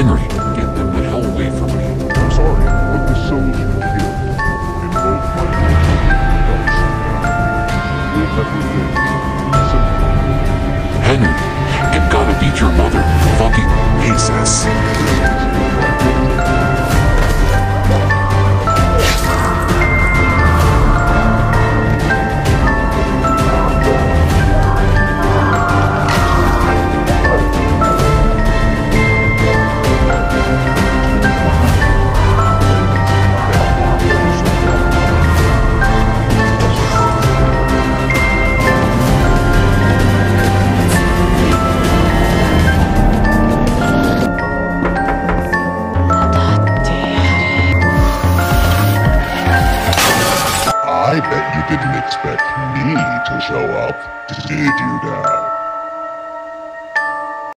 Henry, get them the hell away from me. I'm sorry, but the souls killed in both my daughters will never live. Henry, you gotta beat your mother. Fucking the I bet you didn't expect me to show up, did you now?